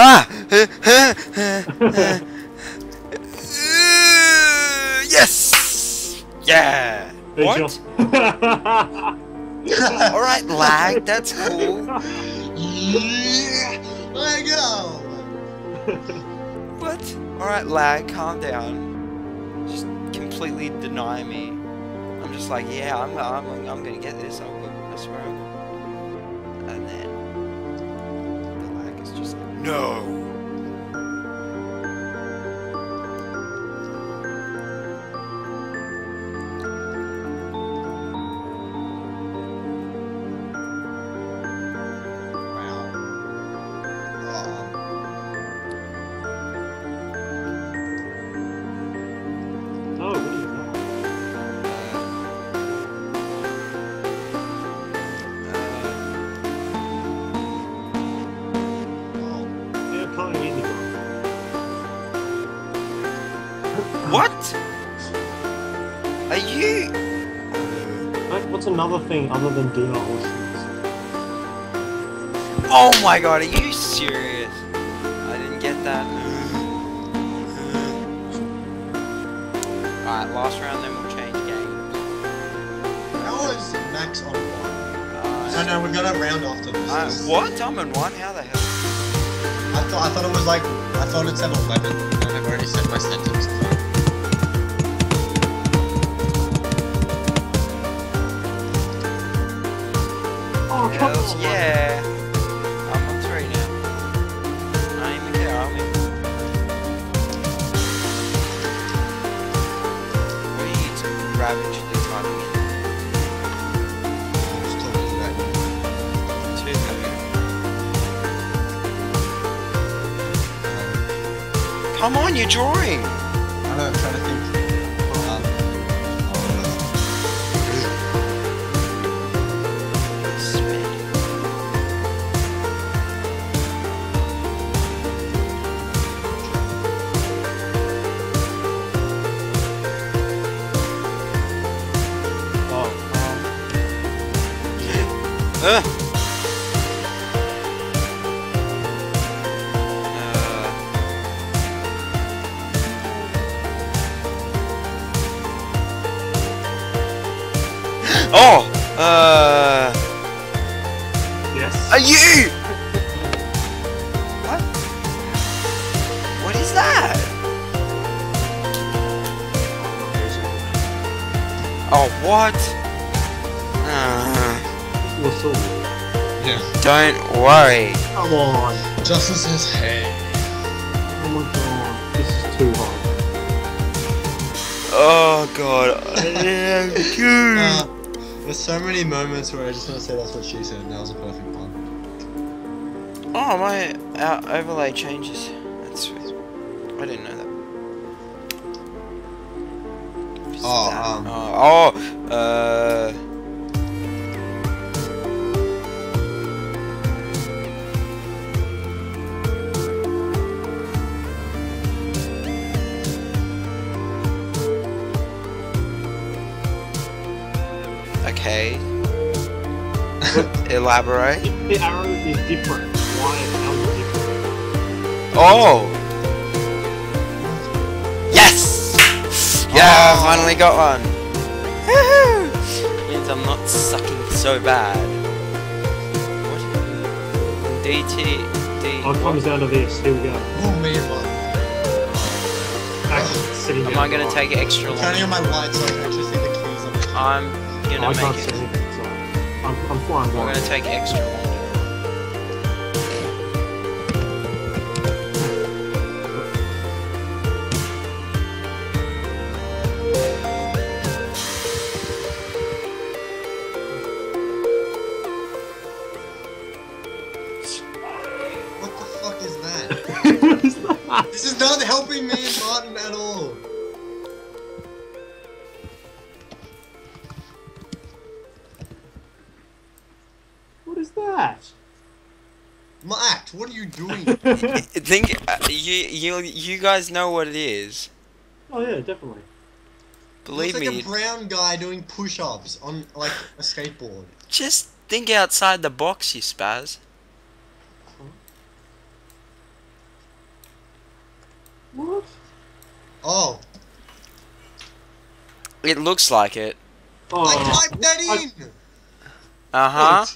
Ah! yes! Yeah! Hey, What? Alright, lag, that's cool. Yeah! Let go! What? Alright, lag, calm down. Just completely deny me. I'm just like, yeah, I'm, I'm, I'm gonna get this. I will. I swear I no. What? Are you? Like, What's another thing other than DR Oceans? Oh my god, are you serious? I didn't get that. Alright, last round, then we'll change games. How is Max on one? Uh, No, no, we're gonna round after this. uh, This is- what? I'm in one? How the hell? I thought I thought it was like I thought it said eleven, and I've already said my sentence. Come on. yeah. I'm on three now. I don't even care, I'm in. What are you ravagely typing in? Just talking about you. Two Come on, you're drawing! I know, Oh! Uh. yes. Are you? What? What is that? Oh, what? Uh, What's all? yeah. don't worry. Come on. Justin says, "Hey." Oh my god. This is too hard. Oh god. I am good. Uh, there's so many moments where I just want to say that's what she said, and that was a perfect one. Oh, my uh, overlay changes. That's sweet. I didn't know that. Oh, that? um, oh, oh, uh. Okay. Elaborate. If the arrow is different, why is L different? Oh! Yes! Yeah, I Oh. finally got one. Woohoo! Means I'm not sucking so bad. What? DT. D. Oh, it comes down to this. Here we go. Oh man, what? Actually, sitting Am I gonna behind. take it extra long? Turning on my light so I can actually see the keys on the key. I'm Oh, gonna I can't make see it. anything, so I'm, I'm flying I'm gonna take extra long. What the fuck is that? what is that? this is not helping me and Martin at all. What is that? Matt, what are you doing? Think uh, you you you guys know what it is. oh yeah, definitely. Believe Looks like me. a brown guy doing push-ups on like a skateboard. Just think outside the box, you spaz. What? Oh, It looks like it. Oh, I typed that I- in. Uh huh.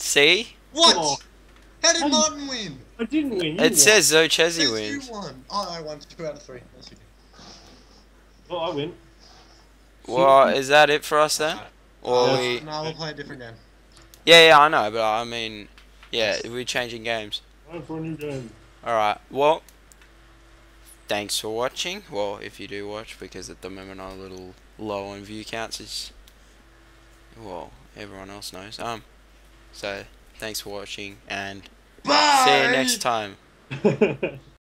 See? What? Oh. How did Martin win? I didn't win. It won. says Says Zochezzy you wins. won. Oh, I won two out of three. That's okay. Oh, I win. Well, is that it for us then? Or Yeah. we? No, we'll play a different game. Yeah, yeah, I know, but I mean, yeah, we're changing games. Time for a new game. Alright, well, thanks for watching. Well, if you do watch, because at the moment I'm a little low on view counts, it's, well, everyone else knows. Um, so, thanks for watching, and Bye. see you next time.